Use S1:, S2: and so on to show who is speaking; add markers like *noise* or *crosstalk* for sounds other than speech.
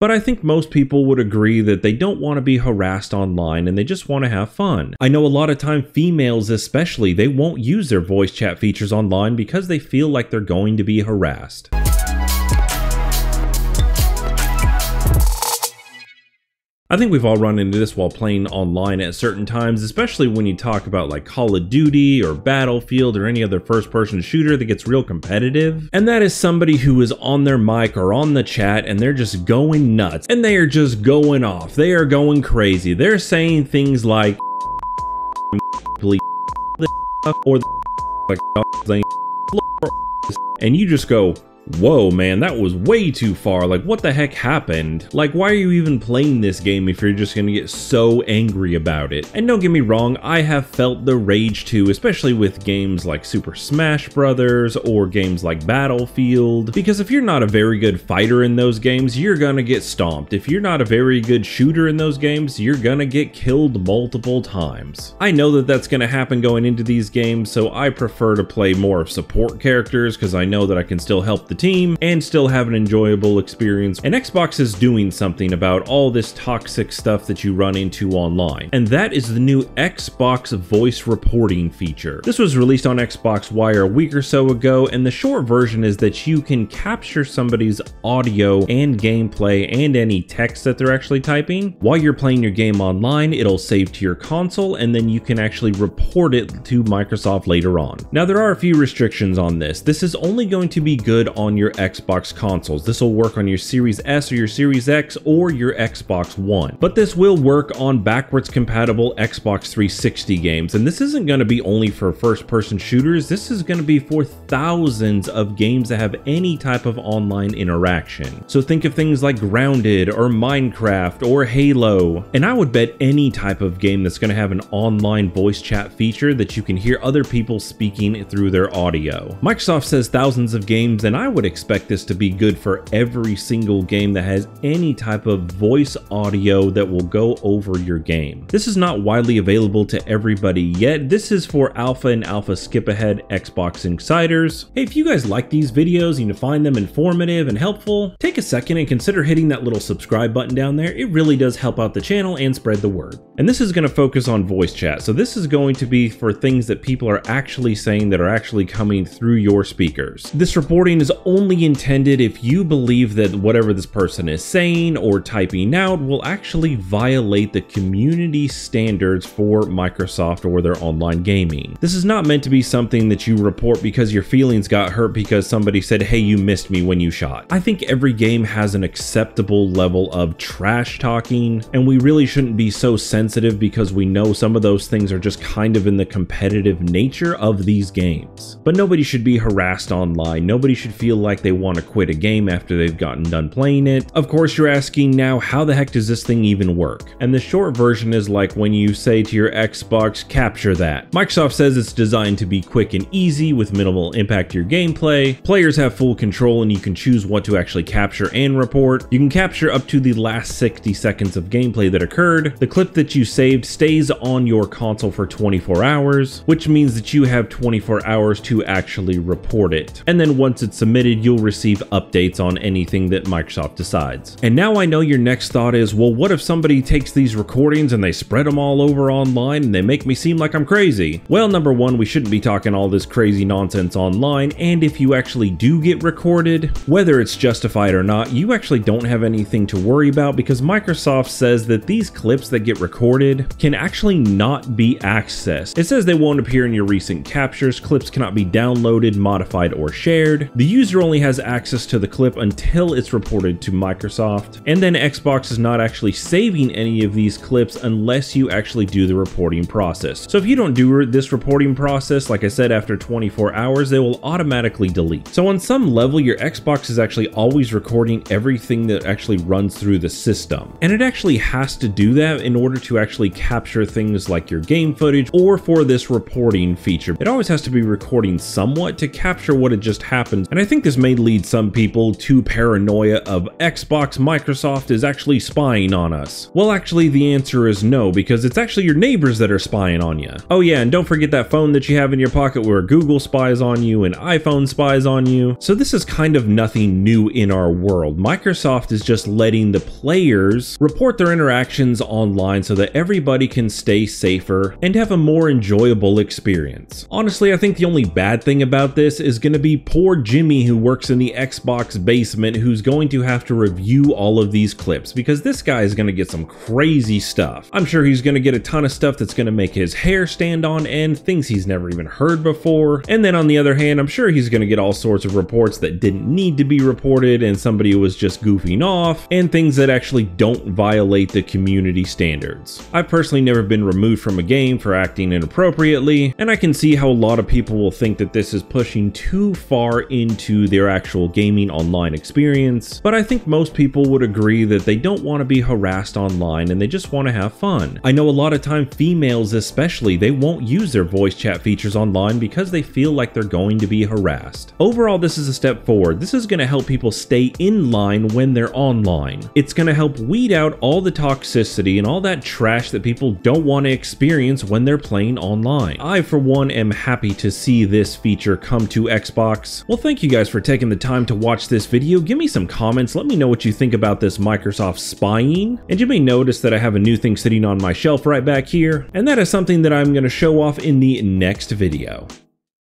S1: But I think most people would agree that they don't want to be harassed online and they just want to have fun. I know a lot of time females especially, they won't use their voice chat features online because they feel like they're going to be harassed. I think we've all run into this while playing online at certain times, especially when you talk about like Call of Duty or Battlefield or any other first person shooter that gets real competitive. And that is somebody who is on their mic or on the chat and they're just going nuts and they are just going off. They are going crazy. They're saying things like or *laughs* and you just go Whoa, man, that was way too far. Like, what the heck happened? Like, why are you even playing this game if you're just gonna get so angry about it? And don't get me wrong, I have felt the rage too, especially with games like Super Smash Brothers or games like Battlefield, because if you're not a very good fighter in those games, you're gonna get stomped. If you're not a very good shooter in those games, you're gonna get killed multiple times. I know that that's gonna happen going into these games, so I prefer to play more support characters because I know that I can still help the team and still have an enjoyable experience. And Xbox is doing something about all this toxic stuff that you run into online. And that is the new Xbox voice reporting feature. This was released on Xbox Wire a week or so ago, and the short version is that you can capture somebody's audio and gameplay and any text that they're actually typing. While you're playing your game online, it'll save to your console, and then you can actually report it to Microsoft later on. Now, there are a few restrictions on this. This is only going to be good on your Xbox consoles. This will work on your Series S or your Series X or your Xbox One. But this will work on backwards compatible Xbox 360 games. And this isn't going to be only for first person shooters. This is going to be for thousands of games that have any type of online interaction. So think of things like Grounded or Minecraft or Halo. And I would bet any type of game that's going to have an online voice chat feature that you can hear other people speaking through their audio. Microsoft says thousands of games and I would expect this to be good for every single game that has any type of voice audio that will go over your game. This is not widely available to everybody yet. This is for alpha and alpha skip ahead Xbox insiders. Hey, if you guys like these videos and you find them informative and helpful, take a second and consider hitting that little subscribe button down there. It really does help out the channel and spread the word. And this is going to focus on voice chat. So this is going to be for things that people are actually saying that are actually coming through your speakers. This reporting is only intended if you believe that whatever this person is saying or typing out will actually violate the community standards for Microsoft or their online gaming. This is not meant to be something that you report because your feelings got hurt because somebody said, hey, you missed me when you shot. I think every game has an acceptable level of trash talking, and we really shouldn't be so sensitive because we know some of those things are just kind of in the competitive nature of these games. But nobody should be harassed online. Nobody should feel like they want to quit a game after they've gotten done playing it. Of course, you're asking now, how the heck does this thing even work? And the short version is like when you say to your Xbox, capture that. Microsoft says it's designed to be quick and easy with minimal impact to your gameplay. Players have full control and you can choose what to actually capture and report. You can capture up to the last 60 seconds of gameplay that occurred. The clip that you saved stays on your console for 24 hours, which means that you have 24 hours to actually report it. And then once it's submitted, you'll receive updates on anything that Microsoft decides. And now I know your next thought is, well, what if somebody takes these recordings and they spread them all over online and they make me seem like I'm crazy? Well, number one, we shouldn't be talking all this crazy nonsense online, and if you actually do get recorded, whether it's justified or not, you actually don't have anything to worry about because Microsoft says that these clips that get recorded can actually not be accessed. It says they won't appear in your recent captures, clips cannot be downloaded, modified, or shared. The user only has access to the clip until it's reported to Microsoft, and then Xbox is not actually saving any of these clips unless you actually do the reporting process. So if you don't do this reporting process, like I said, after 24 hours, they will automatically delete. So on some level, your Xbox is actually always recording everything that actually runs through the system. And it actually has to do that in order to actually capture things like your game footage or for this reporting feature. It always has to be recording somewhat to capture what had just happened. And I think think this may lead some people to paranoia of Xbox Microsoft is actually spying on us. Well, actually, the answer is no, because it's actually your neighbors that are spying on you. Oh yeah, and don't forget that phone that you have in your pocket where Google spies on you and iPhone spies on you. So this is kind of nothing new in our world. Microsoft is just letting the players report their interactions online so that everybody can stay safer and have a more enjoyable experience. Honestly, I think the only bad thing about this is going to be poor Jimmy who works in the Xbox basement who's going to have to review all of these clips because this guy is going to get some crazy stuff. I'm sure he's going to get a ton of stuff that's going to make his hair stand on end, things he's never even heard before. And then on the other hand, I'm sure he's going to get all sorts of reports that didn't need to be reported and somebody was just goofing off and things that actually don't violate the community standards. I've personally never been removed from a game for acting inappropriately, and I can see how a lot of people will think that this is pushing too far into their actual gaming online experience, but I think most people would agree that they don't want to be harassed online and they just want to have fun. I know a lot of time females especially, they won't use their voice chat features online because they feel like they're going to be harassed. Overall, this is a step forward. This is going to help people stay in line when they're online. It's going to help weed out all the toxicity and all that trash that people don't want to experience when they're playing online. I, for one, am happy to see this feature come to Xbox. Well, thank you guys for taking the time to watch this video. Give me some comments. Let me know what you think about this Microsoft spying. And you may notice that I have a new thing sitting on my shelf right back here. And that is something that I'm going to show off in the next video.